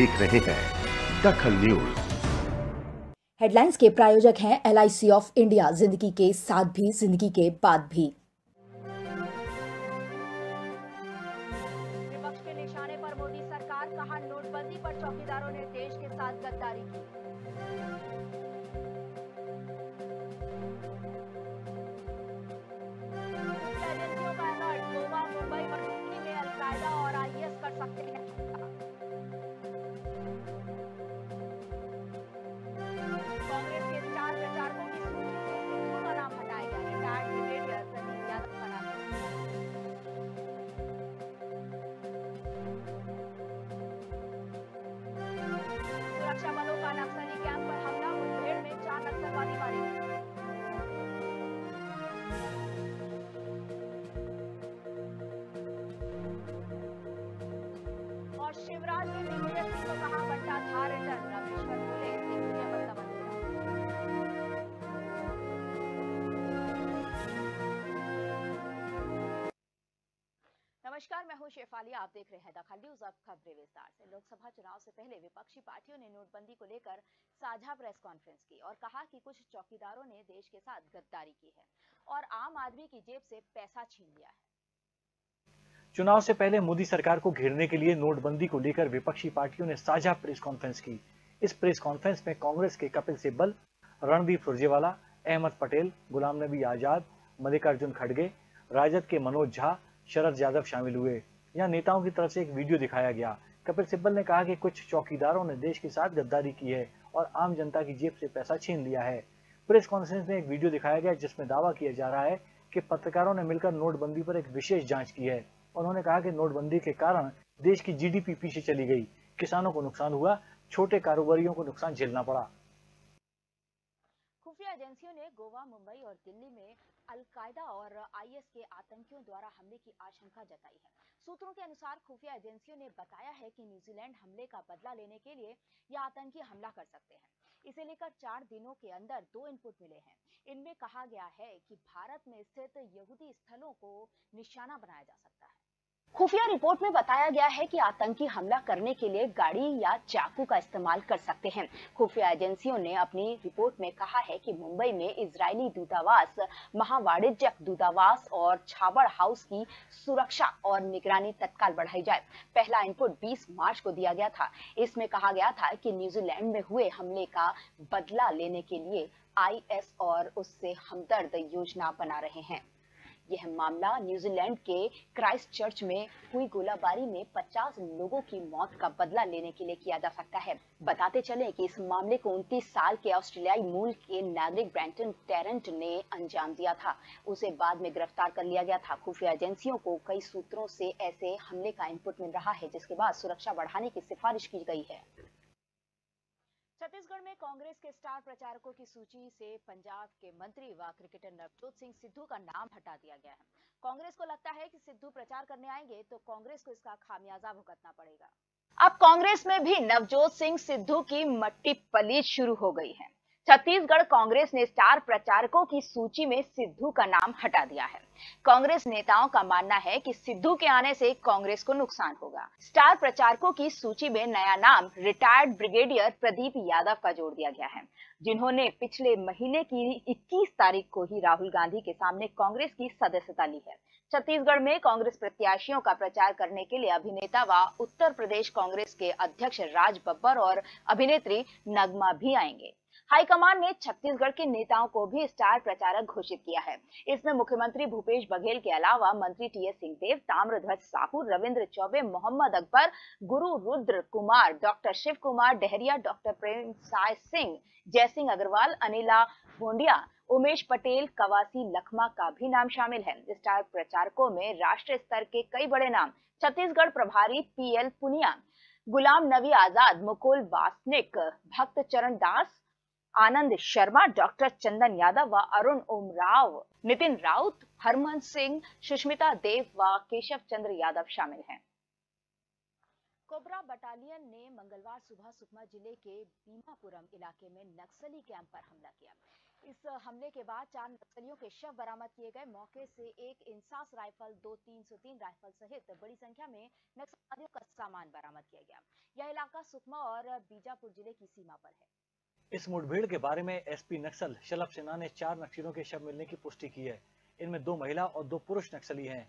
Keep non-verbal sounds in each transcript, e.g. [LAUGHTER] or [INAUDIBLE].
देख रहे हैं दखल न्यूज़। हेडलाइंस के प्रायोजक हैं एलआईसी ऑफ़ इंडिया, ज़िंदगी के साथ भी, ज़िंदगी के बाद भी। आप देख रहे हैं दखल न्यूज़ अब खबरें विस्तार से। लोकसभा चुनाव से पहले विपक्षी पार्टियों ने नोटबंदी को लेकर साझा प्रेस कॉन्फ्रेंस की और कहा कि कुछ चौकीदारों ने देश के साथ गद्दारी की है और आम आदमी की जेब से पैसा छीन लिया है। चुनाव से पहले मोदी सरकार को घेरने के लिए नोटबंदी को लेकर विपक्षी पार्टियों ने साझा प्रेस कॉन्फ्रेंस की। इस प्रेस कॉन्फ्रेंस में कांग्रेस के कपिल सिब्बल, रणदीप सुरजेवाला, अहमद पटेल, गुलाम नबी आज़ाद, मल्लिकार्जुन खड़गे, राजद के मनोज झा, शरद यादव शामिल हुए। यहाँ नेताओं की तरफ़ से एक वीडियो दिखाया गया। कपिल सिब्बल ने कहा कि कुछ चौकीदारों ने देश के साथ गद्दारी की है और आम जनता की जेब से पैसा छीन लिया है। प्रेस कॉन्फ्रेंस में एक वीडियो दिखाया गया जिसमें दावा किया जा रहा है कि पत्रकारों ने मिलकर नोटबंदी पर एक विशेष जाँच की है। उन्होंने कहा कि नोटबंदी के कारण देश की जीडीपी पीछे चली गई। किसानों को नुकसान हुआ, छोटे कारोबारियों को नुकसान झेलना पड़ा। खुफिया एजेंसियों ने गोवा, मुंबई और दिल्ली में अलकायदा और आईएस के आतंकियों द्वारा हमले की आशंका जताई है। सूत्रों के अनुसार खुफिया एजेंसियों ने बताया है कि न्यूजीलैंड हमले का बदला लेने के लिए यह आतंकी हमला कर सकते हैं। इसे लेकर चार दिनों के अंदर दो इनपुट मिले हैं। इनमें कहा गया है कि भारत में स्थित यहूदी स्थलों को निशाना बनाया जा सकता खुफिया रिपोर्ट में बताया गया है कि आतंकी हमला करने के लिए गाड़ी या चाकू का इस्तेमाल कर सकते हैं। खुफिया एजेंसियों ने अपनी रिपोर्ट में कहा है कि मुंबई में इजरायली दूतावास महावाणिज्यक दूतावास और छाबड़ हाउस की सुरक्षा और निगरानी तत्काल बढ़ाई जाए। पहला इनपुट 20 मार्च को दिया गया था। इसमें कहा गया था कि न्यूजीलैंड में हुए हमले का बदला लेने के लिए आईएस और उससे हमदर्द योजना बना रहे हैं। यह मामला न्यूजीलैंड के क्राइस्ट चर्च में हुई गोलाबारी में 50 लोगों की मौत का बदला लेने के लिए किया जा सकता है। बताते चले कि इस मामले को 29 साल के ऑस्ट्रेलियाई मूल के नागरिक ब्रैंटन टेरेंट ने अंजाम दिया था। उसे बाद में गिरफ़्तार कर लिया गया था। खुफिया एजेंसियों को कई सूत्रों से ऐसे हमले का इनपुट मिल रहा है, जिसके बाद सुरक्षा बढ़ाने की सिफारिश की गई है। छत्तीसगढ़ में कांग्रेस के स्टार प्रचारकों की सूची से पंजाब के मंत्री व क्रिकेटर नवजोत सिंह सिद्धू का नाम हटा दिया गया है। कांग्रेस को लगता है कि सिद्धू प्रचार करने आएँगे तो कांग्रेस को इसका खामियाजा भुगतना पड़ेगा। अब कांग्रेस में भी नवजोत सिंह सिद्धू की मट्टी पलीज शुरू हो गई है। छत्तीसगढ़ कांग्रेस ने स्टार प्रचारकों की सूची में सिद्धू का नाम हटा दिया है। कांग्रेस नेताओं का मानना है कि सिद्धू के आने से कांग्रेस को नुकसान होगा। स्टार प्रचारकों की सूची में नया नाम रिटायर्ड ब्रिगेडियर प्रदीप यादव का जोड़ दिया गया है, जिन्होंने पिछले महीने की 21 तारीख को ही राहुल गांधी के सामने कांग्रेस की सदस्यता ली है। छत्तीसगढ़ में कांग्रेस प्रत्याशियों का प्रचार करने के लिए अभिनेता व उत्तर प्रदेश कांग्रेस के अध्यक्ष राज बब्बर और अभिनेत्री नगमा भी आएँगे। हाईकमान ने छत्तीसगढ़ के नेताओं को भी स्टार प्रचारक घोषित किया है। इसमें मुख्यमंत्री भूपेश बघेल के अलावा मंत्री T S Singhdeo, Tamradhwaj Sahu, Ravindra Choubey, Mohammad Akbar, Guru Rudra Kumar, doctor Shiv Kumar Dahariya, doctor Prem Sai Singh, Jaisingh Agrawal, Anila Bhendia Umesh Patel, Kawasi Lakhma का भी नाम शामिल है। स्टार प्रचारकों में राष्ट्रीय स्तर के कई बड़े नाम, छत्तीसगढ़ प्रभारी पीएल पुनिया, गुलाम नबी आज़ाद, मुकुल वासनिक भक्त चरण दास आनंद शर्मा, डॉक्टर चंदन यादव व अरुण ओम राव, नितिन राउत, हरमन सिंह, सुष्मिता देव व केशव चंद्र यादव शामिल हैं। कोबरा बटालियन ने मंगलवार सुबह सुकमा ज़िले के बीमापुरम इलाके में नक्सली कैंप पर हमला किया। इस हमले के बाद चार नक्सलियों के शव बरामद किए गए। मौके से एक इंसास राइफल, दो तीन सौ तीन राइफल सहित बड़ी संख्या में नक्सलियों का सामान बरामद किया गया। यह इलाका सुकमा और बीजापुर ज़िले की सीमा पर है। इस मुठभेड़ के बारे में एसपी नक्सल शलभ सिन्हा ने चार नक्सलियों के शव मिलने की पुष्टि की है। इनमें दो महिला और दो पुरुष नक्सली हैं।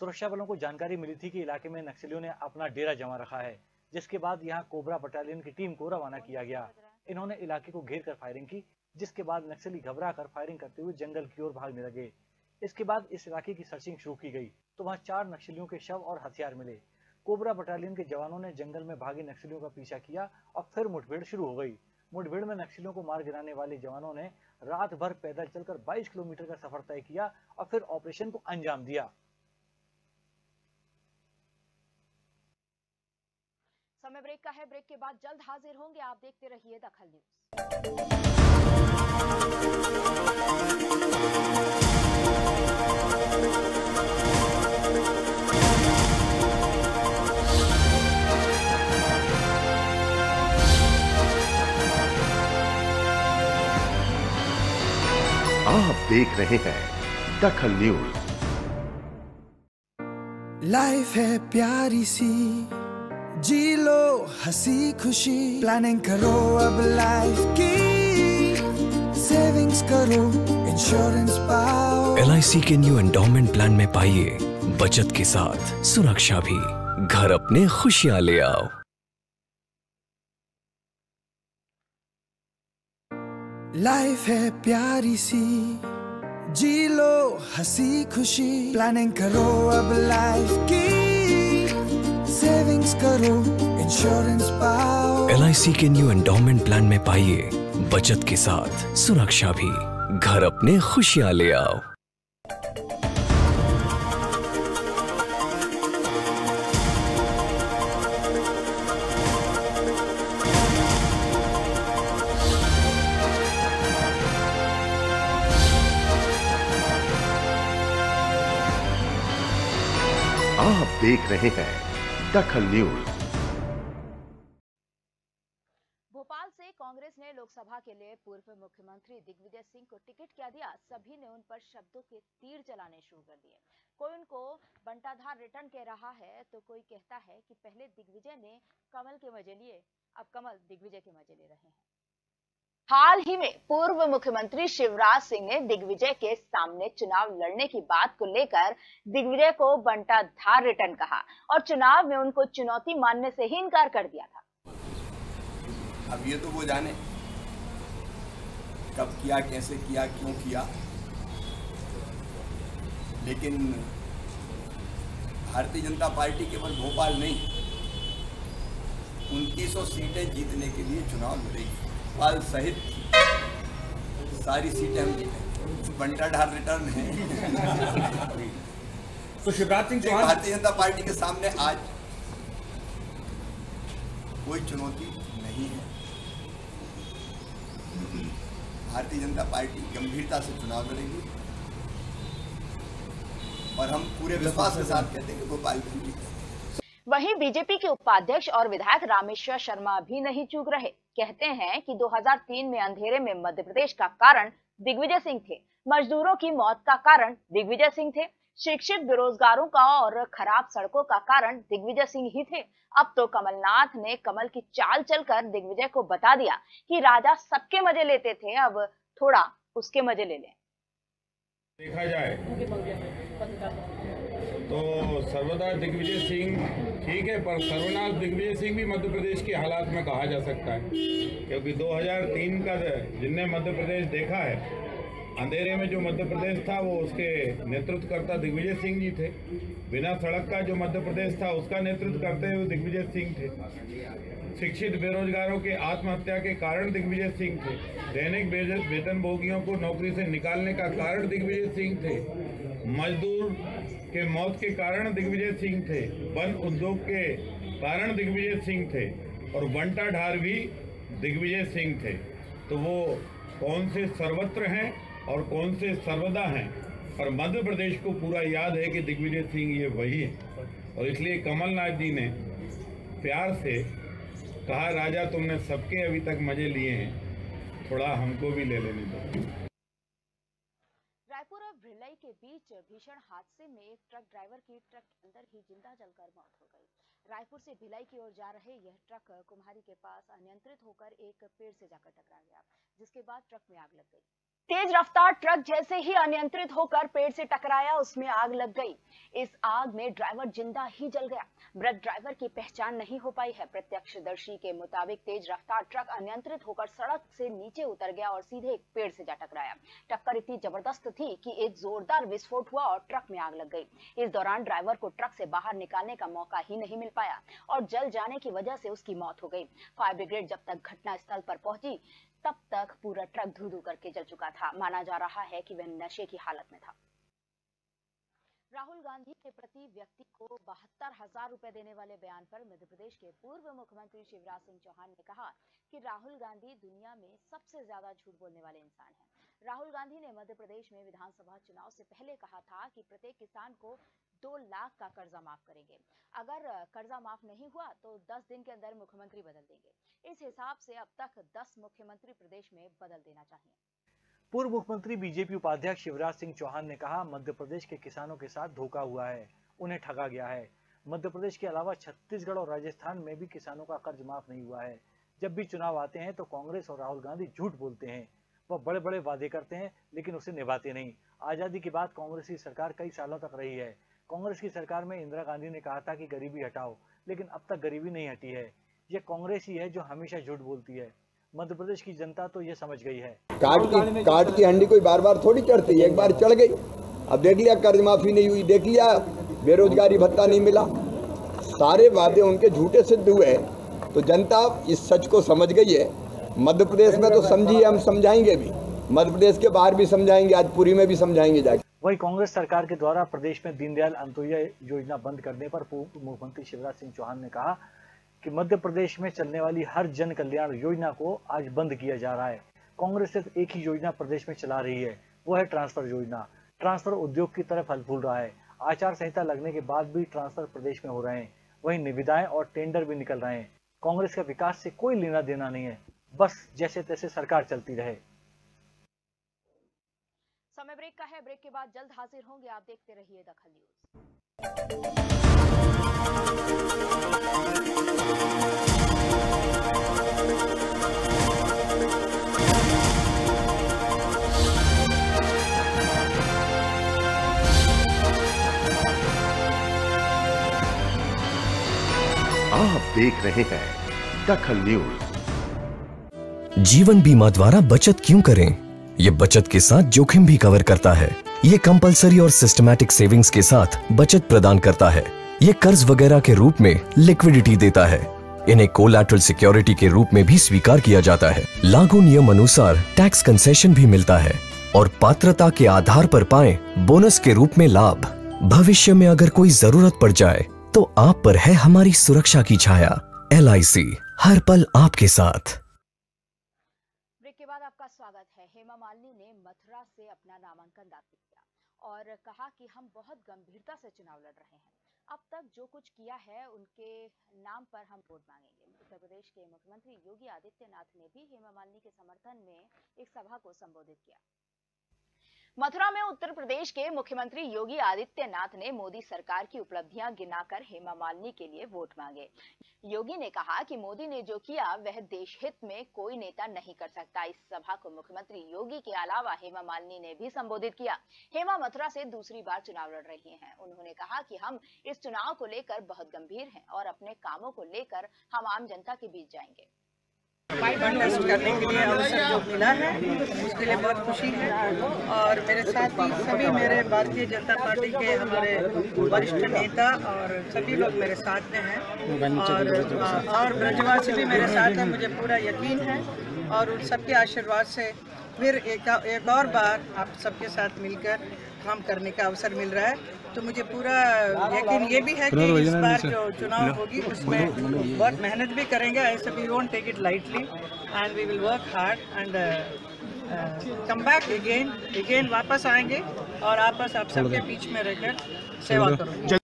सुरक्षा बलों को जानकारी मिली थी कि इलाके में नक्सलियों ने अपना डेरा जमा रखा है, जिसके बाद यहाँ कोबरा बटालियन की टीम को रवाना किया गया। इन्होंने इलाके को घेर कर फायरिंग की, जिसके बाद नक्सली घबरा कर फायरिंग करते हुए जंगल की ओर भागने लगे। इसके बाद इस इलाके की सर्चिंग शुरू की गई तो वहाँ चार नक्सलियों के शव और हथियार मिले। कोबरा बटालियन के जवानों ने जंगल में भागे नक्सलियों का पीछा किया और फिर मुठभेड़ शुरू हो गई। मुठभेड़ में नक्सलियों को मार गिराने वाले जवानों ने रात भर पैदल चलकर 22 किलोमीटर का सफ़र तय किया और फिर ऑपरेशन को अंजाम दिया। समय ब्रेक का है। ब्रेक के बाद जल्द हाजिर होंगे। आप देखते रहिए दखल न्यूज़। देख रहे हैं दखल न्यूज़। लाइफ है प्यारी सी जी लो हँसी खुशी। प्लानिंग करो अब लाइफ की सेविंग्स करो इंश्योरेंस पाओ। एलआईसी के न्यू एंडोमेंट प्लान में पाइए बचत के साथ सुरक्षा भी। घर अपने खुशियाँ ले आओ। लाइफ है प्यारी सी जी लो, हँसी खुशी। प्लानिंग करो अब लाइफ की। सेविंग्स करो इंश्योरेंस पाओ। LIC के न्यू एंडोमेंट प्लान में पाइए बचत के साथ, सुरक्षा भी। घर अपने खुशियाँ ले आओ। देख रहे हैं दखल न्यूज़। भोपाल से कांग्रेस ने लोकसभा के लिए पूर्व मुख्यमंत्री दिग्विजय सिंह को टिकट क्या दिया? सभी ने उन पर शब्दों के तीर चलाने शुरू कर दिए। कोई उनको बंटाधार रिटर्न कह रहा है तो कोई कहता है कि पहले दिग्विजय ने कमल के मज़े लिए, अब कमल दिग्विजय के मज़े ले रहे हैं। हाल ही में पूर्व मुख्यमंत्री शिवराज सिंह ने दिग्विजय के सामने चुनाव लड़ने की बात को लेकर दिग्विजय को बंटाधार रिटर्न कहा और चुनाव में उनको चुनौती मानने से ही इनकार कर दिया था। अब ये तो वो जाने कब किया, कैसे किया, क्यों किया। लेकिन भारतीय जनता पार्टी केवल भोपाल नहीं, उनतीस सीटें जीतने के लिए चुनाव लड़ेगी। भोपाल सहित सारी सीटें हम जीते बंटाढार रिटर्न है। तो शिवराज सिंह चौहान भारतीय जनता पार्टी के सामने आज कोई चुनौती नहीं है। भारतीय जनता पार्टी गंभीरता से चुनाव लड़ेगी। और हम पूरे विश्वास के साथ कहते हैं कि भोपाल में जीतेंगे वहीं बीजेपी के उपाध्यक्ष और विधायक रामेश्वर शर्मा भी नहीं चूक रहे। कहते हैं कि 2003 में अंधेरे में मध्य प्रदेश का कारण दिग्विजय सिंह थे। मजदूरों की मौत का कारण दिग्विजय सिंह थे। शिक्षित बेरोजगारों का और खराब सड़कों का कारण दिग्विजय सिंह ही थे। अब तो कमलनाथ ने कमल की चाल चलकर दिग्विजय को बता दिया कि राजा सबके मज़े लेते थे। अब थोड़ा उसके मज़े ले लें। देखा जाए। तो सर्वदा दिग्विजय सिंह ठीक है, पर सर्वनाथ दिग्विजय सिंह भी मध्य प्रदेश के हालात में कहा जा सकता है। क्योंकि 2003 का जिनने मध्य प्रदेश देखा है, अंधेरे में जो मध्य प्रदेश था, वो उसके नेतृत्वकर्ता दिग्विजय सिंह जी थे। बिना सड़क का जो मध्य प्रदेश था, उसका नेतृत्व करते हुए दिग्विजय सिंह थे। शिक्षित बेरोजगारों के आत्महत्या के कारण दिग्विजय सिंह थे। दैनिक वेतन भोगियों को नौकरी से निकालने का कारण दिग्विजय सिंह थे। मजदूर के मौत के कारण दिग्विजय सिंह थे, वन उद्योग के कारण दिग्विजय सिंह थे और बंटा ढार भी दिग्विजय सिंह थे। तो वो कौन से सर्वत्र हैं और कौन से सर्वदा हैं? और मध्य प्रदेश को पूरा याद है कि दिग्विजय सिंह ये वही है। और इसलिए कमलनाथ जी ने प्यार से कहा, राजा, तुमने सबके अभी तक मज़े लिए हैं, थोड़ा हमको भी ले लेने दो। के बीच भीषण हादसे में एक ट्रक ड्राइवर की ट्रक के अंदर ही ज़िंदा जलकर मौत हो गई। रायपुर से भिलाई की ओर जा रहे यह ट्रक कुम्हारी के पास अनियंत्रित होकर एक पेड़ से जाकर टकरा गया, जिसके बाद ट्रक में आग लग गई। तेज रफ्तार ट्रक जैसे ही अनियंत्रित होकर पेड़ से टकराया, उसमें आग लग गई। इस आग में ड्राइवर ज़िंदा ही जल गया। मृत ड्राइवर की पहचान नहीं हो पाई है। प्रत्यक्षदर्शी के मुताबिक तेज रफ्तार ट्रक अनियंत्रित होकर सड़क से नीचे उतर गया और सीधे एक पेड़ से जा टकराया। टक्कर इतनी ज़बरदस्त थी कि एक जोरदार विस्फोट हुआ और ट्रक में आग लग गई। इस दौरान ड्राइवर को ट्रक से बाहर निकालने का मौका ही नहीं मिल पाया और जल जाने की वजह से उसकी मौत हो गई। फायर ब्रिगेड जब तक घटना स्थल पर पहुँची तब तक पूरा ट्रक धू धू करके जल चुका था माना जा रहा है कि वह नशे की हालत में था राहुल गांधी के प्रति व्यक्ति को बहत्तर हज़ार रुपए देने वाले बयान पर मध्य प्रदेश के पूर्व मुख्यमंत्री शिवराज सिंह चौहान ने कहा कि राहुल गांधी दुनिया में सबसे ज़्यादा झूठ बोलने वाले इंसान हैं। राहुल गांधी ने मध्य प्रदेश में विधानसभा चुनाव से पहले कहा था कि प्रत्येक किसान को दो लाख का कर्जा माफ़ करेंगे। अगर कर्जा माफ़ नहीं हुआ तो दस दिन के अंदर मुख्यमंत्री बदल देंगे। इस हिसाब से अब तक दस मुख्यमंत्री प्रदेश में बदल देना चाहिए। पूर्व मुख्यमंत्री बीजेपी उपाध्यक्ष शिवराज सिंह चौहान ने कहा, मध्य प्रदेश के किसानों के साथ धोखा हुआ है, उन्हें ठगा गया है। मध्य प्रदेश के अलावा छत्तीसगढ़ और राजस्थान में भी किसानों का कर्ज माफ़ नहीं हुआ है। जब भी चुनाव आते हैं तो कांग्रेस और राहुल गांधी झूठ बोलते हैं। वह बड़े बड़े वादे करते हैं, लेकिन उसे निभाते नहीं। आज़ादी के बाद कांग्रेस की सरकार कई सालों तक रही है। कांग्रेस की सरकार में इंदिरा गांधी ने कहा था कि गरीबी हटाओ लेकिन अब तक गरीबी नहीं हटी है। ये कांग्रेस ही है जो हमेशा झूठ बोलती है। मध्य प्रदेश की जनता तो ये समझ गई है। काट की काट की हंडी कोई बार बार थोड़ी चढ़ती है? एक बार चढ़ गई। अब देख लिया कर्ज माफ़ी नहीं हुई। देख लिया बेरोजगारी भत्ता नहीं मिला। सारे वादे उनके झूठे सिद्ध हुए तो जनता इस सच को समझ गई है। मध्य प्रदेश में तो समझिए हम समझाएँगे भी। मध्य प्रदेश के बाहर भी समझाएँगे आज पुरी में भी समझाएँगे जाके। वही कांग्रेस सरकार के द्वारा प्रदेश में दीनदयाल अंत्योदय योजना बंद करने पर पूर्व मुख्यमंत्री शिवराज सिंह चौहान ने कहा कि मध्य प्रदेश में चलने वाली हर जन कल्याण योजना को आज बंद किया जा रहा है। कांग्रेस सिर्फ़ एक ही योजना प्रदेश में चला रही है, वो है ट्रांसफ़र योजना। ट्रांसफ़र उद्योग की तरफ़ फल फूल रहा है। आचार संहिता लगने के बाद भी ट्रांसफ़र प्रदेश में हो रहे हैं। वहीं निविदाएँ और टेंडर भी निकल रहे हैं। कांग्रेस का विकास से कोई लेना देना नहीं है। बस जैसे तैसे सरकार चलती रहे। समय ब्रेक का है ब्रेक के बाद जल्द हाजिर होंगे आप देखते रहिए दखल न्यूज़। आप देख रहे हैं दखल न्यूज़। जीवन बीमा द्वारा बचत क्यों करें? ये बचत के साथ जोखिम भी कवर करता है। ये कंपलसरी और सिस्टमैटिक सेविंग्स के साथ बचत प्रदान करता है। ये कर्ज वगैरह के रूप में लिक्विडिटी देता है। इन्हें कोलैटरल सिक्योरिटी के रूप में भी स्वीकार किया जाता है। लागू नियम अनुसार टैक्स कंसेशन भी मिलता है। और पात्रता के आधार पर पाए बोनस के रूप में लाभ। भविष्य में अगर कोई ज़रूरत पड़ जाए तो आप पर है हमारी सुरक्षा की छाया। LIC हर पल आपके साथ ब्रेक के बाद आपका स्वागत है हेमा मालिनी ने मथुरा से अपना नामांकन दाखिल किया और कहा कि हम बहुत गंभीरता से चुनाव लड़ रहे हैं। अब तक जो कुछ किया है, उनके नाम पर हम वोट मांगेंगे। उत्तर प्रदेश के मुख्यमंत्री योगी आदित्यनाथ ने भी हेमा मालिनी के समर्थन में एक सभा को संबोधित किया। मथुरा में उत्तर प्रदेश के मुख्यमंत्री योगी आदित्यनाथ ने मोदी सरकार की उपलब्धियाँ गिनाकर हेमा मालिनी के लिए वोट मांगे। योगी ने कहा कि मोदी ने जो किया, वह देश हित में कोई नेता नहीं कर सकता। इस सभा को मुख्यमंत्री योगी के अलावा हेमा मालिनी ने भी संबोधित किया। हेमा मथुरा से दूसरी बार चुनाव लड़ रही हैं। उन्होंने कहा कि हम इस चुनाव को लेकर बहुत गंभीर हैं और अपने कामों को लेकर हम आम जनता के बीच जाएँगे। कंटेस्ट करने के लिए अवसर जो मिला है, उसके लिए बहुत खुशी है। और मेरे साथ ही सभी मेरे भारतीय जनता पार्टी के हमारे वरिष्ठ नेता और सभी लोग मेरे साथ में हैं। और और ब्रजवासी भी मेरे साथ हैं, मुझे पूरा यकीन है। और उन सबके आशीर्वाद से फिर एक एक और बार आप सबके साथ मिलकर काम करने का अवसर मिल रहा है। तो मुझे पूरा यकीन ये भी है कि इस बार जो चुनाव होगी उसमें बहुत मेहनत भी करेंगे। ऐसे we won't take it lightly and we will work hard and come back again again वापस आएँगे और आपस आप सबके बीच में रहकर सेवा करूँगी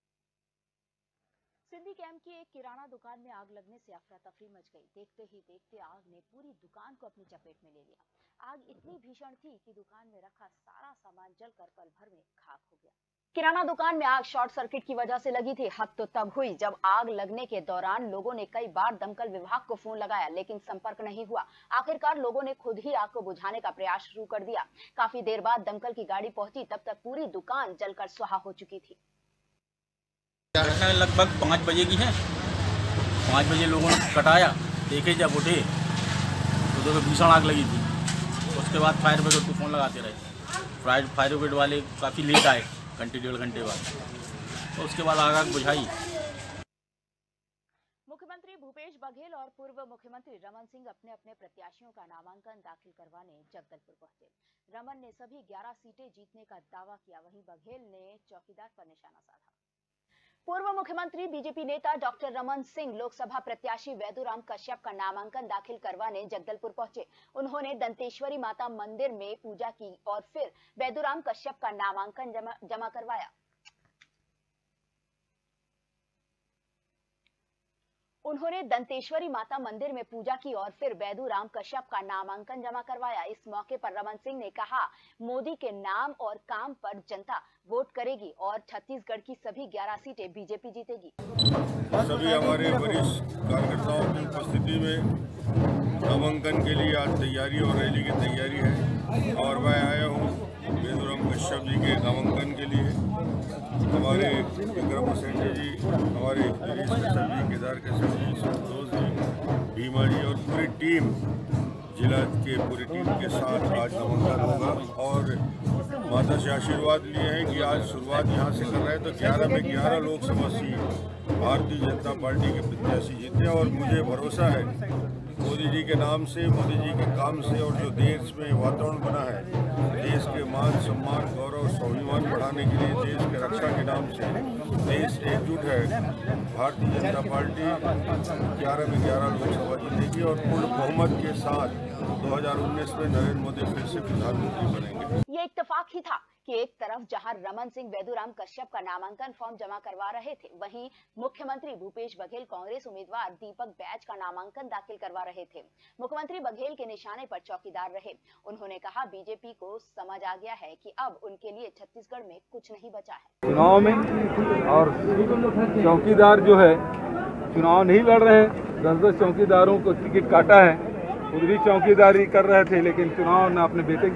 सिंधी कैंप की एक किराना दुकान में आग लगने से अफरा तफरी मच गई। देखते ही देखते आग ने पूरी दुकान को अपनी चपेट में ले लिया। आग इतनी भीषण थी कि दुकान में रखा सारा सामान जलकर पल भर में खाक हो गया। किराना दुकान में आग शॉर्ट सर्किट की वजह से लगी थी। हद तो तब हुई जब आग लगने के दौरान लोगों ने कई बार दमकल विभाग को फ़ोन लगाया लेकिन संपर्क नहीं हुआ। आखिरकार लोगों ने खुद ही आग को बुझाने का प्रयास शुरू कर दिया। काफ़ी देर बाद दमकल की गाड़ी पहुँची तब तक पूरी दुकान जलकर सुहा हो चुकी थी। लगभग पाँच बजे की है। पाँच बजे लोगों ने कटाया देखे जब उठे तो देखो भीषण आग लगी थी। उसके बाद फायर ब्रिगेड को फ़ोन लगाते रहे। फायर फायर ब्रिगेड वाले काफ़ी लेट आए, घंटे, डेढ़ घंटे बाद। तो उसके बाद आग आग बुझाई। मुख्यमंत्री भूपेश बघेल और पूर्व मुख्यमंत्री रमन सिंह अपने अपने प्रत्याशियों का नामांकन दाखिल करवाने जगदलपुर पहुँचे। रमन ने सभी 11 सीटें जीतने का दावा किया, वहीं बघेल ने चौकीदार पर निशाना साधा। पूर्व मुख्यमंत्री बीजेपी नेता डॉक्टर रमन सिंह लोकसभा प्रत्याशी वैदुराम कश्यप का नामांकन दाखिल करवाने जगदलपुर पहुँचे। उन्होंने दंतेश्वरी माता मंदिर में पूजा की और फिर वैदुराम कश्यप का नामांकन जमा, जमा करवाया। उन्होंने दंतेश्वरी माता मंदिर में पूजा की और फिर बैदू राम कश्यप का नामांकन जमा करवाया। इस मौके पर रमन सिंह ने कहा, मोदी के नाम और काम पर जनता वोट करेगी और छत्तीसगढ़ की सभी 11 सीटें बीजेपी जीतेगी। सभी हमारे वरिष्ठ कार्यकर्ताओं की उपस्थिति में नामांकन के लिए आज तैयारी और रैली की तैयारी है और मैं आया हूँ बेदुराम कश्यप जी के नामांकन के लिए हमारे विक्रम सेठी जी, हमारे कश्यप जी, केदार कश्यप जी, संतोष जी, भीमा जी और पूरी टीम, जिला के पूरी टीम के साथ आज नामांकन होगा। और माता से आशीर्वाद लिए हैं कि आज शुरुआत यहाँ से कर रहे हैं। तो 11 में 11 लोकसभा सीट भारतीय जनता पार्टी के प्रत्याशी जीते और मुझे भरोसा है, मोदी जी के नाम से, मोदी जी के काम से और जो देश में वातावरण बना है मान सम्मान, गौरव, स्वाभिमान बढ़ाने के लिए देश के रक्षा के नाम से देश एकजुट है। भारतीय जनता पार्टी 11 में 11 लोकसभा जीतेगी और पूर्ण बहुमत के साथ 2019 में नरेंद्र मोदी फिर से प्रधानमंत्री बनेंगे। ये इतफाक ही था। कि एक तरफ़ जहाँ रमन सिंह वेदुराम कश्यप का नामांकन फॉर्म जमा करवा रहे थे, वहीं मुख्यमंत्री भूपेश बघेल, कांग्रेस उम्मीदवार दीपक बैज का नामांकन दाखिल करवा रहे थे। मुख्यमंत्री बघेल के निशाने पर चौकीदार रहे। उन्होंने कहा, बीजेपी को समझ आ गया है कि अब उनके लिए छत्तीसगढ़ में कुछ नहीं बचा है। चुनाव में और चौकीदार जो है, चुनाव नहीं लड़ रहे हैं। दस दस चौकीदारों को टिकट काटा है। खुद भी चौकीदारी कर रहे थे, लेकिन चुनाव न अपने बेटे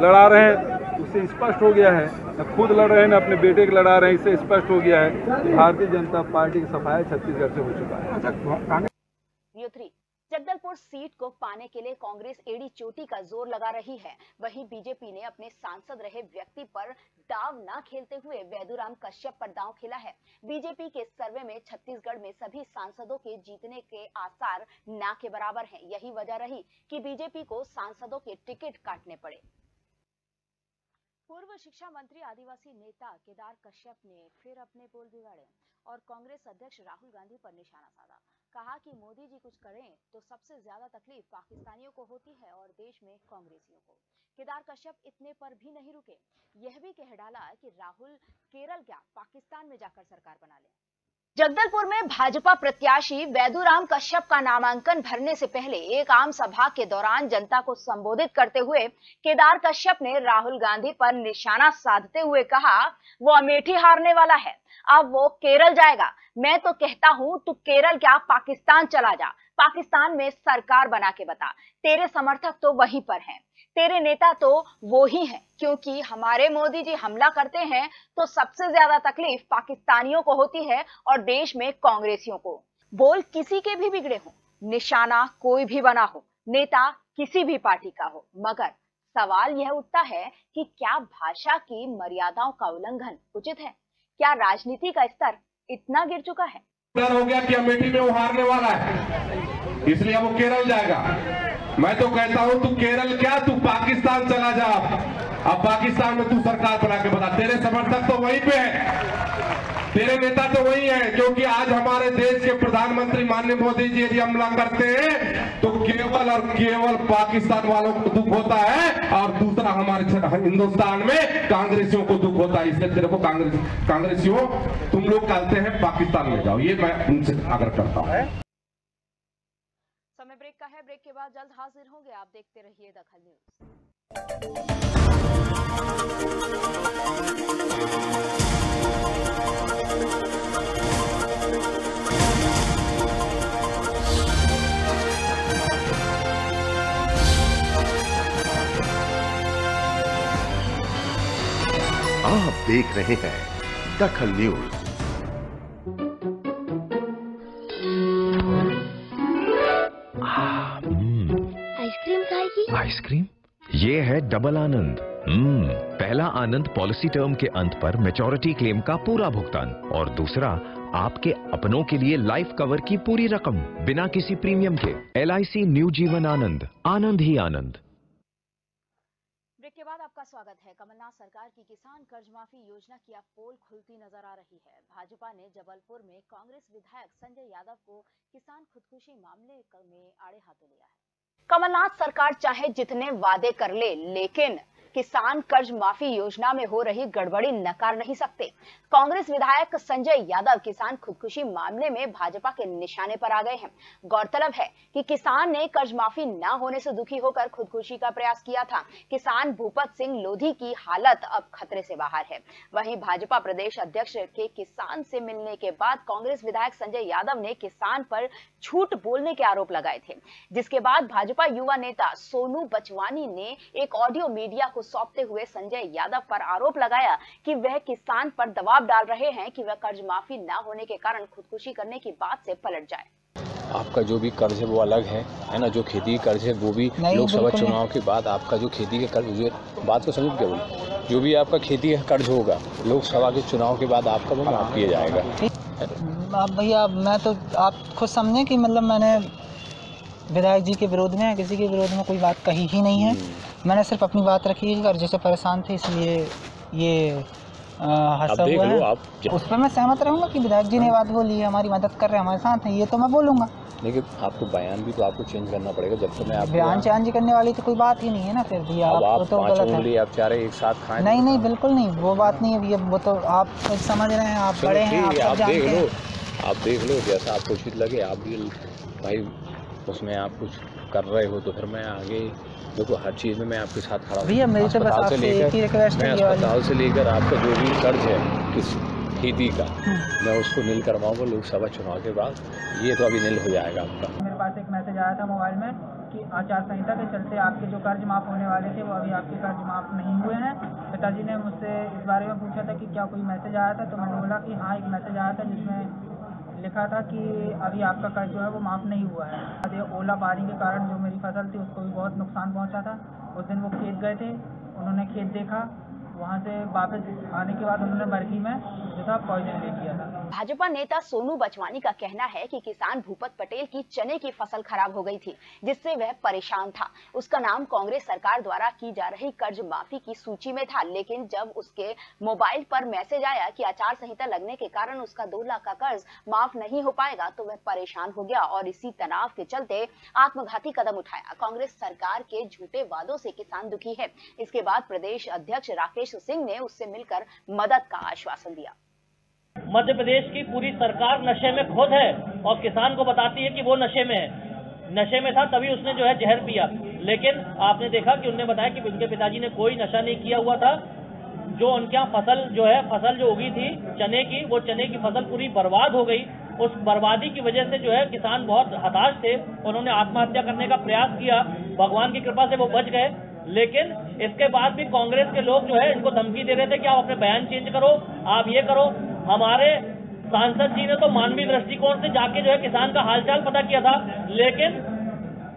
लड़ा रहे हैं। उससे स्पष्ट हो गया है। न खुद लड़ रहे हैं न अपने बेटे के लड़ा रहे हैं इससे स्पष्ट हो गया है भारतीय जनता पार्टी की सफ़ाई छत्तीसगढ़ से हो चुका है। जगदलपुर सीट को पाने के लिए कांग्रेस एड़ी चोटी का ज़ोर लगा रही है। वहीं बीजेपी ने अपने सांसद रहे व्यक्ति पर दाव न खेलते हुए वैदुराम कश्यप पर दाव खेला है। बीजेपी के सर्वे में छत्तीसगढ़ में सभी सांसदों के जीतने के आसार ना के बराबर हैं। यही वजह रही कि बीजेपी को सांसदों के टिकट काटने पड़े। पूर्व शिक्षा मंत्री आदिवासी नेता केदार कश्यप ने फिर अपने बोल बिगाड़े और कांग्रेस अध्यक्ष राहुल गांधी पर निशाना साधा। कहा कि मोदी जी कुछ करें तो सबसे ज़्यादा तकलीफ़ पाकिस्तानियों को होती है और देश में कांग्रेसियों को। केदार कश्यप इतने पर भी नहीं रुके। यह भी कह डाला कि राहुल केरल क्या पाकिस्तान में जाकर सरकार बना ले। जगदलपुर में भाजपा प्रत्याशी वैदुराम कश्यप का नामांकन भरने से पहले एक आम सभा के दौरान जनता को संबोधित करते हुए केदार कश्यप ने राहुल गांधी पर निशाना साधते हुए कहा, वो अमेठी हारने वाला है। अब वो केरल जाएगा। मैं तो कहता हूँ, तू केरल क्या पाकिस्तान चला जा। पाकिस्तान में सरकार बना के बता। तेरे समर्थक तो वहीं पर हैं। तेरे नेता तो वो ही हैं, क्योंकि हमारे मोदी जी हमला करते हैं तो सबसे ज़्यादा तकलीफ़ पाकिस्तानियों को होती है और देश में कांग्रेसियों को। बोल किसी के भी बिगड़े हो, निशाना कोई भी बना हो, नेता किसी भी पार्टी का हो, मगर सवाल यह उठता है कि क्या भाषा की मर्यादाओं का उल्लंघन उचित है? क्या राजनीति का स्तर इतना गिर चुका है? हो गया कि अमेठी में वो हारने वाला है। इसलिए वो केरल जाएगा। मैं तो कहता हूँ, तू केरल क्या तू पाकिस्तान चला जा। अब पाकिस्तान में तू सरकार बना के बता। तेरे समर्थक तो वहीं पे है। तेरे नेता तो वही है क्योंकि आज हमारे देश के प्रधानमंत्री माननीय मोदी जी यदि हमला करते हैं तो केवल और केवल पाकिस्तान वालों को दुख होता है, और दूसरा हमारे हिंदुस्तान में कांग्रेसियों को दुख होता है। इसलिए तेरे को कांग्रेस कांग्रेसियों, तुम लोग कहते हैं पाकिस्तान में जाओ। ये मैं उनसे आग्रह करता हूँ। का बाद जल्द हाजिर होंगे। आप देखते रहिए दखल न्यूज़। आप देख रहे हैं दखल न्यूज़। डबल आनंद। हम्म पहला आनंद पॉलिसी टर्म के अंत पर मेचोरिटी क्लेम का पूरा भुगतान और दूसरा, आपके अपनों के लिए लाइफ कवर की पूरी रकम, बिना किसी प्रीमियम के। LIC new Jeevan Anand. आनंद ही आनंद। ब्रेक के बाद आपका स्वागत है। कमलनाथ सरकार की किसान कर्ज माफ़ी योजना की अब पोल खुलती नज़र आ रही है। भाजपा ने जबलपुर में कांग्रेस विधायक संजय यादव को किसान खुदकुशी मामले में आड़े हाथों लिया है। कमलनाथ सरकार चाहे जितने वादे कर ले, लेकिन किसान कर्ज माफ़ी योजना में हो रही गड़बड़ी नकार नहीं सकते। कांग्रेस विधायक संजय यादव किसान खुदकुशी मामले में भाजपा के निशाने पर आ गए हैं। गौरतलब है कि किसान ने कर्ज माफ़ी न होने से दुखी होकर खुदकुशी का प्रयास किया था। किसान भूपत सिंह लोधी की हालत अब खतरे से बाहर है। वहीं भाजपा प्रदेश अध्यक्ष के किसान से मिलने के बाद कांग्रेस विधायक संजय यादव ने किसान पर झूठ बोलने के आरोप लगाए थे, जिसके बाद भाजपा युवा नेता सोनू बचवानी ने एक ऑडियो मीडिया को सौंपते हुए संजय यादव पर आरोप लगाया कि वह किसान पर दबाव डाल रहे हैं कि वह कर्ज माफ़ी न होने के कारण खुदकुशी करने की बात से पलट जाए। आपका जो भी कर्ज है वो अलग है है ना? जो खेती का कर्ज है वो भी लोकसभा चुनाव के बाद आपका जो खेती का कर्ज बात को समझ केवल जो भी आपका खेती का कर्ज होगा लोकसभा के चुनाव के बाद आपका वो माफ़ किया जाएगा। आप भैया मैं तो आप खुद समझें कि मतलब मैंने विधायक जी के विरोध में किसी के विरोध में कोई बात कही ही नहीं है। मैंने सिर्फ़ अपनी बात रखी है कर्जे से परेशान थे इसलिए ये हादसा हुआ है उस पर मैं सहमत रहूँगा कि विधायक जी ने बात बोली है हमारी मदद कर रहे हैं हमारे साथ हैं ये तो मैं बोलूँगा। लेकिन आपको बयान भी तो आपको चेंज करना पड़ेगा जब तक मैं आप बयान चेंज करने वाली तो कोई बात ही नहीं है ना फिर भी आप, आप तो गलत है। आप चारे एक साथ खाएँ नहीं नहीं बिल्कुल नहीं वो बात नहीं है भैया वो तो आप समझ रहे हैं आप बड़े हैं है, आप देख लो आप देख लो जैसा आपको उचित लगे आप भी भाई उसमें आप कुछ कर रहे हो तो फिर मैं आगे देखो हर चीज़ में मैं आपके साथ खड़ा हूँ। भैया, मेरी तो बस आपसे एक ही request है मैं अस्पताल से लेकर आपका जो भी कर्ज है किस खेती का मैं उसको नील करवाऊँगा लोकसभा चुनाव के बाद। ये तो अभी नील हो जाएगा आपका। मेरे पास एक मैसेज आया था मोबाइल में कि आचार संहिता के चलते आपके जो कर्ज माफ़ होने वाले थे वो अभी आपके कर्ज माफ़ नहीं हुए हैं। पिताजी ने मुझसे इस बारे में पूछा था कि क्या कोई मैसेज आया था तो मैंने बोला कि हाँ एक मैसेज आया था जिसमें लिखा था कि अभी आपका कर्ज जो है वो माफ़ नहीं हुआ है। ओला पानी के कारण जो मेरी फ़सल थी, उसको भी बहुत नुकसान पहुँचा था। उस दिन वो खेत गए थे, उन्होंने खेत देखा। वहाँ से वापस आने के बाद उन्होंने बर्फ़ी में जो था पॉइजन ले लिया था। भाजपा नेता सोनू बचवानी का कहना है कि किसान भूपत पटेल की चने की फ़सल खराब हो गई थी, जिससे वह परेशान था। उसका नाम कांग्रेस सरकार द्वारा की जा रही कर्ज माफ़ी की सूची में था, लेकिन जब उसके मोबाइल पर मैसेज आया कि आचार संहिता लगने के कारण उसका दो लाख का कर्ज माफ़ नहीं हो पाएगा तो वह परेशान हो गया और इसी तनाव के चलते आत्मघाती कदम उठाया। कांग्रेस सरकार के झूठे वादों से किसान दुखी है। इसके बाद प्रदेश अध्यक्ष राकेश सिंह ने उससे मिलकर मदद का आश्वासन दिया। मध्य प्रदेश की पूरी सरकार नशे में खुद है और किसान को बताती है कि वो नशे में है। नशे में था, तभी उसने जो है जहर पिया। लेकिन आपने देखा कि उनने बताया कि उनके पिताजी ने कोई नशा नहीं किया हुआ था। जो उनके यहाँ फ़सल जो है, फ़सल जो उगी थी, चने की, वो चने की फ़सल पूरी बर्बाद हो गई। उस बर्बादी की वजह से जो है किसान बहुत हताश थे। उन्होंने आत्महत्या करने का प्रयास किया। भगवान की कृपा से वो बच गए। लेकिन इसके बाद भी कांग्रेस के लोग जो है, इनको धमकी दे रहे थे कि आप अपने बयान चेंज करो, आप ये करो। हमारे सांसद जी ने तो मानवीय दृष्टिकोण से जाके जो है किसान का हालचाल पता किया था, लेकिन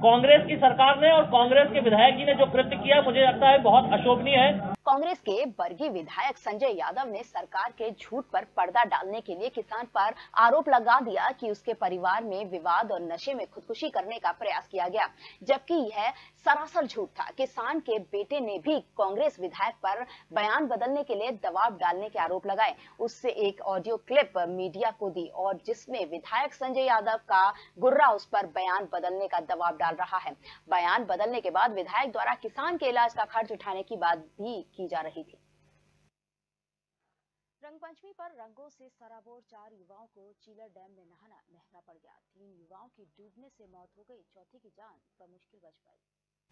कांग्रेस की सरकार ने और कांग्रेस के विधायक जी ने जो कृत्य किया, मुझे लगता है बहुत अशोभनीय है। कांग्रेस के बरगी विधायक संजय यादव ने सरकार के झूठ पर पर्दा डालने के लिए किसान पर आरोप लगा दिया कि उसके परिवार में विवाद और नशे में खुदकुशी करने का प्रयास किया गया। जबकि यह सरासर झूठ था। किसान के बेटे ने भी कांग्रेस विधायक पर बयान बदलने के लिए दबाव डालने के आरोप लगाए। उससे एक ऑडियो क्लिप मीडिया को दी और जिसमें विधायक संजय यादव का गुर्रा उस पर बयान बदलने का दबाव डाल रहा है। बयान बदलने के बाद विधायक द्वारा किसान के इलाज का खर्च उठाने की बात भी की जा रही थी। रंगपंचमी पर रंगों से सराबोर चार युवाओं को चीलर डैम में नहाना महँगा पड़ गया। तीन युवाओं की डूबने से मौत हो गई। चौथे की जान बमुश्किल बच पाई।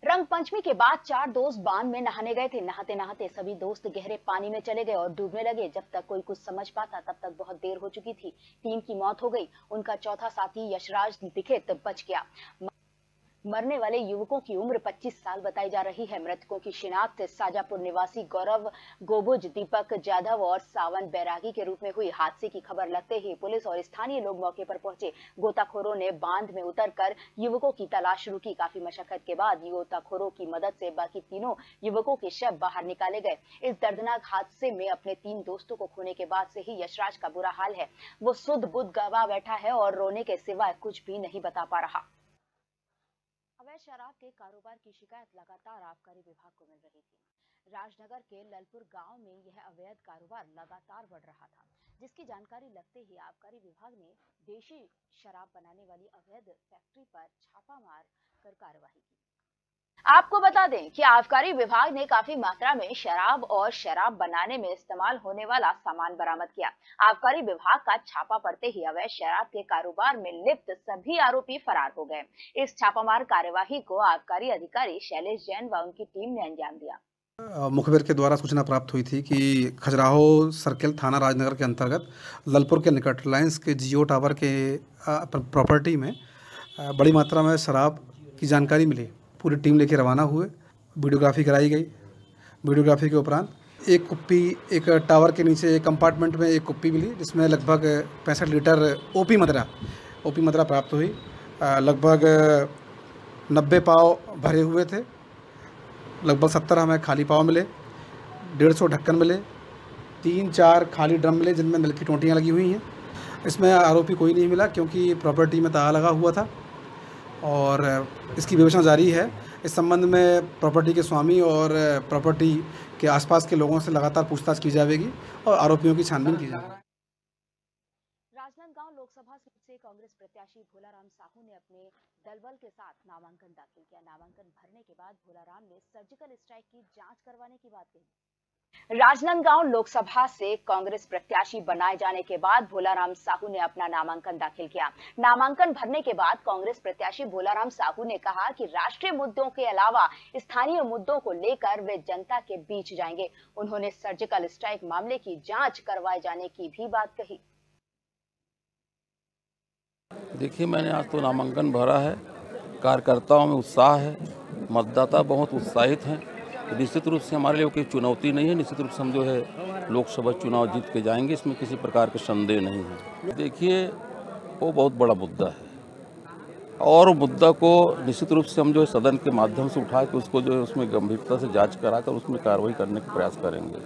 रंग पंचमी के बाद चार दोस्त बाँध में नहाने गए थे। नहाते नहाते सभी दोस्त गहरे पानी में चले गए और डूबने लगे। जब तक कोई कुछ समझ पाता, तब तक बहुत देर हो चुकी थी। तीन की मौत हो गई। उनका चौथा साथी यशराज लिखित बच गया। मरने वाले युवकों की उम्र 25 साल बताई जा रही है। मृतकों की शिनाख्त साजापुर निवासी गौरव गोबुज, दीपक जाधव और सावन बैरागी के रूप में हुई। हादसे की खबर लगते ही पुलिस और स्थानीय लोग मौके पर पहुँचे। गोताखोरों ने बाँध में उतरकर युवकों की तलाश शुरू की। काफ़ी मशक्कत के बाद गोताखोरों की मदद से बाकी तीनों युवकों के शव बाहर निकाले गए। इस दर्दनाक हादसे में अपने तीन दोस्तों को खोने के बाद से ही यशराज का बुरा हाल है। वो सुध बुद्ध गवा बैठा है और रोने के सिवाय कुछ भी नहीं बता पा रहा। शराब के कारोबार की शिकायत लगातार आबकारी विभाग को मिल रही थी। राजनगर के ललपुर गाँव में यह अवैध कारोबार लगातार बढ़ रहा था, जिसकी जानकारी लगते ही आबकारी विभाग ने देशी शराब बनाने वाली अवैध फैक्ट्री पर छापा मार कर कार्रवाई की। आपको बता दें कि आबकारी विभाग ने काफ़ी मात्रा में शराब और शराब बनाने में इस्तेमाल होने वाला सामान बरामद किया। आबकारी विभाग का छापा पड़ते ही अवैध शराब के कारोबार में लिप्त सभी आरोपी फरार हो गए। इस छापामार कार्यवाही को आबकारी अधिकारी शैलेश जैन व उनकी टीम ने अंजाम दिया। मुखबिर के द्वारा सूचना प्राप्त हुई थी कि खजुराहो सर्किल थाना राजनगर के अंतर्गत ललपुर के निकट रिलायंस के जियो टावर के प्रॉपर्टी में बड़ी मात्रा में शराब की जानकारी मिली। पूरी टीम लेके रवाना हुए। वीडियोग्राफी कराई गई। वीडियोग्राफी के उपरांत एक कुप्पी, एक टावर के नीचे एक कंपार्टमेंट में एक कुप्पी मिली, जिसमें लगभग पैंसठ लीटर ओपी मदरा ओपी मदरा प्राप्त हुई। लगभग नब्बे पाव भरे हुए थे। लगभग सत्तर हमें खाली पाव मिले, डेढ़ सौ ढक्कन मिले, तीन चार खाली ड्रम मिले, जिनमें मिल्क की टोंटियाँ लगी हुई हैं। इसमें आरोपी कोई नहीं मिला, क्योंकि प्रॉपर्टी में ताला लगा हुआ था। और इसकी विवेचना जारी है। इस संबंध में प्रॉपर्टी के स्वामी और प्रॉपर्टी के आसपास के लोगों से लगातार पूछताछ की जाएगी और आरोपियों की छानबीन की जाएगी। राजनांदगांव लोकसभा सीट से कांग्रेस प्रत्याशी भोलाराम साहू ने अपने दलबल के साथ नामांकन दाखिल किया। नामांकन भरने के बाद भोलाराम ने सर्जिकल स्ट्राइक की जाँच करवाने की बात कही। राजनांदगांव लोकसभा से कांग्रेस प्रत्याशी बनाए जाने के बाद भोलाराम साहू ने अपना नामांकन दाखिल किया। नामांकन भरने के बाद कांग्रेस प्रत्याशी भोलाराम साहू ने कहा कि राष्ट्रीय मुद्दों के अलावा स्थानीय मुद्दों को लेकर वे जनता के बीच जाएँगे। उन्होंने सर्जिकल स्ट्राइक मामले की जाँच करवाए जाने की भी बात कही। देखिए, मैंने आज तो नामांकन भरा है। कार्यकर्ताओं में उत्साह है। मतदाता बहुत उत्साहित हैं। तो निश्चित रूप से हमारे लिए कोई चुनौती नहीं है। निश्चित रूप से हम जो है लोकसभा चुनाव जीत के जाएँगे, इसमें किसी प्रकार के संदेह नहीं है। देखिए, वो बहुत बड़ा मुद्दा है। और मुद्दा को निश्चित रूप से हम जो है सदन के माध्यम से उठा के उसको जो है उसमें गंभीरता से जाँच कराकर उसमें कार्रवाई करने का प्रयास करेंगे।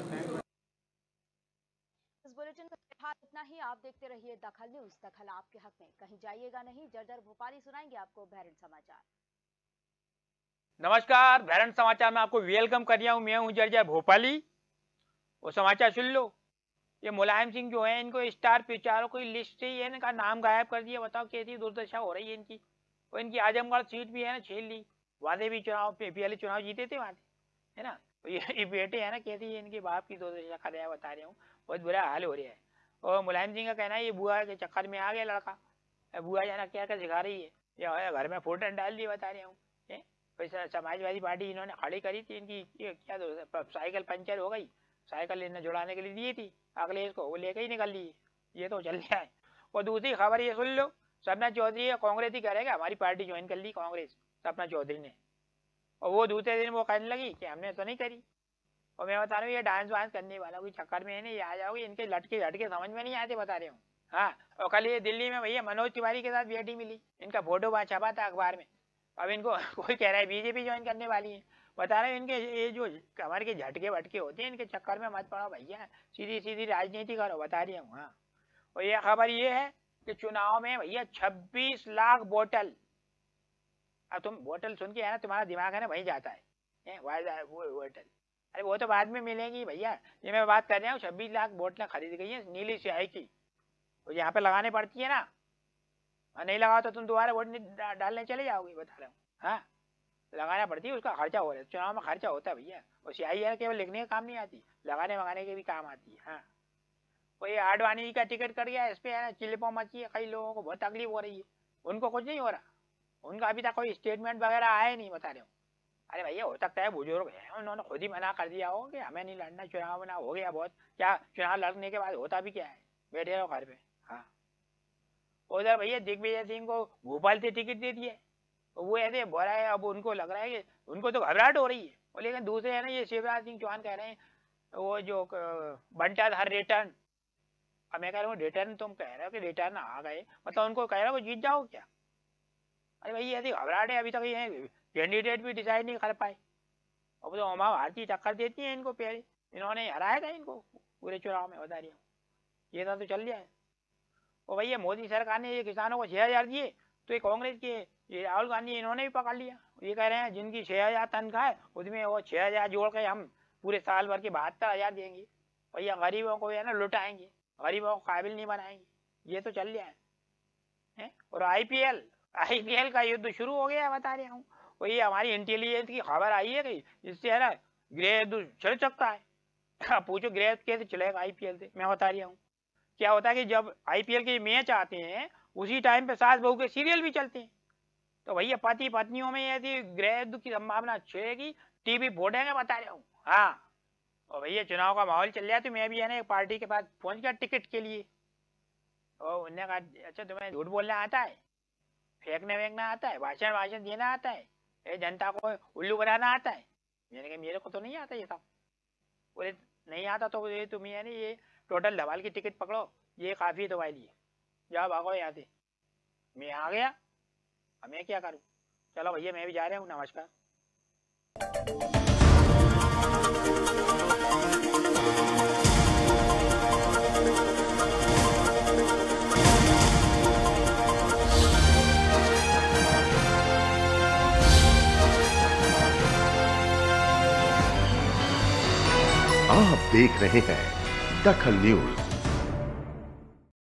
इतना ही। आप देखते रहिए दखल न्यूज़। दखल आपके हक में। कहीं जाइएगा नहीं। जर्जर भोपाली सुनाएँगे आपको बहरन समाचार। नमस्कार भैरन समाचार में आपको वेलकम कर रहा हूँ। मैं हूँ जर्जर भोपाली। वो समाचार सुन लो। ये मुलायम सिंह जो है इनको स्टार प्रचारों की लिस्ट से ही है इनका नाम गायब कर दिया। बताओ कैसी दुर्दशा हो रही है इनकी। और इनकी आजमगढ़ सीट भी है ना छीन ली। वादे भी चुनाव पीएलए चुनाव जीते थे वादे है ना? तो ये, ये बेटे है ना कैसी इनके बाप की दुर्दशा कर रहा बता रहे हूँ। बहुत बुरा हाल हो रहा है। और मुलायम सिंह का कहना है ये बुआ के चक्कर में आ गया लड़का। बुआ जाना क्या क्या सिखा रही है? या घर में फ़ोटो डाल दिए बता रहे हूँ। समाजवादी पार्टी इन्होंने खड़ी करी थी इनकी। क्या साइकिल पंचर हो गई। साइकिल इन्हें जुड़ाने के लिए दी थी। अगले इसको वो लेके ही निकल लिए ये तो चल है। और दूसरी खबर ये सुन लो। सपना चौधरी कांग्रेस ही करेगा। हमारी पार्टी ज्वाइन कर ली कांग्रेस, सपना चौधरी ने। और वो दूसरे दिन वो कहने लगी कि हमने तो नहीं करी। और मैं बता रहा हूँ, ये डांस वांस करने वाला कोई चक्कर में है नहीं आ जाओगे। इनके लटके झटके समझ में नहीं आते, बता रहे हूँ। हाँ और कल ये दिल्ली में भैया मनोज तिवारी के साथ बेटी मिली। इनका फ़ोटो वहाँ छपा था अखबार में। अब इनको, [LAUGHS] कोई कह रहा है बीजेपी ज्वाइन करने वाली है। बता रहे हैं, इनके ये जो कमर के झटके वटके होते हैं, इनके चक्कर में मत पड़ो भैया। सीधी सीधी राजनीति करो, बता रही हूँ हाँ। और ये खबर ये है कि चुनाव में भैया छब्बीस लाख बोतल। अब तुम बोतल सुन के है ना, तुम्हारा दिमाग है ना, वहीं जाता है। बोतल। अरे वो तो बाद में मिलेगी भैया। ये मैं बात कर रहा हूँ, छब्बीस लाख बोतलें खरीद गई है नीली स्याही की। तो यहाँ पे लगाने पड़ती है ना। और नहीं लगाओ तो तुम दोबारा वोट डालने चले जाओगे, बता रहा हूँ। हाँ? लगाना पड़ती है, उसका खर्चा हो रहा है। चुनाव में खर्चा होता है भैया। और सियाही है केवल लिखने का काम नहीं आती। लगाने वगाने के भी काम आती है हाँ। कोई आडवाणी का टिकट कट गया, इस पर है ना चिल्पा मची है, कई लोगों को बहुत तकलीफ़ हो रही है। उनको कुछ नहीं हो रहा। उनका अभी तक कोई स्टेटमेंट वगैरह आया नहीं, बता रहे हो। अरे भैया, हो सकता है बुज़ुर्ग है, उन्होंने खुद ही मना कर दिया हो कि हमें नहीं लड़ना, चुनाव ना हो गया बहुत। क्या चुनाव लड़ने के बाद होता भी क्या है? बैठे रहो घर पे हाँ। उधर भैया दिग्विजय सिंह को भोपाल से टिकट दे दिए। वो ऐसे बोल रहा है, अब उनको लग रहा है कि उनको तो घबराहट हो रही है। और लेकिन दूसरे है ना, ये शिवराज सिंह चौहान कह रहे हैं, वो जो बंटा था रिटर्न अब मैं कह रहा हूँ रिटर्न तुम कह रहे हो कि रिटर्न आ गए। मतलब उनको कह रहे हो जीत जाओ क्या? अरे भाई ऐसी घबराहट है, अभी तक ये कैंडिडेट भी डिसाइड नहीं कर पाए। अब तो उमा भारती टक्कर देती है इनको पहले। इन्होंने हराया था इनको पूरे चुनाव में, बता रही हूँ। ये था तो चल गया है। और भैया मोदी सरकार ने ये किसानों को छह हज़ार दिए तो ये कांग्रेस के ये राहुल गांधी इन्होंने भी पकड़ लिया। ये कह रहे हैं जिनकी छह हज़ार तनख्वाह है उसमें वो छह हज़ार जोड़ के हम पूरे साल भर के बहत्तर हज़ार देंगे। भैया गरीबों को है ना लुटाएँगे गरीबों को काबिल नहीं बनाएँगे। ये तो चल गया है, है? और आईपीएल आईपीएल का युद्ध शुरू हो गया बता रहा हूँ। और ये हमारी इंटेलिजेंस की खबर आई है कि इससे है ना गृह युद्ध चल सकता है। पूछो गृह कैसे चलेगा आईपीएल से मैं बता रहा हूँ। क्या होता है कि जब आईपीएल के मैच आते हैं, उसी टाइम पे सास बहू के सीरियल भी चलते हैं। तो भैया, पति पत्नियों में यदि गृह युद्ध की संभावना छेगी टीवी फोड़ेंगे बता रहा हूँ। हाँ। और भैया, चुनाव का माहौल चल रहा है तो मैं भी है ना, एक पार्टी के पास पहुँच गया टिकट के लिए। और उन्होंने कहा अच्छा तुम्हें झूठ बोलना आता है? फेंकने वेंकना आता है? भाषण भाषण देना आता है? ये जनता को उल्लू बनाना आता है? मैंने कहा, मेरे को तो नहीं आता ये सब। बोले, नहीं आता तो तुम्हें है ना, ये टोटल धमाल की टिकट पकड़ो, ये काफ़ी है तुम्हारे लिए। जाओ, भागो यहाँ से। मैं आ गया, अब मैं क्या करूँ? चलो भैया, मैं भी जा रहा हूँ, नमस्कार। आप देख रहे हैं दखल न्यूज़